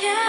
can.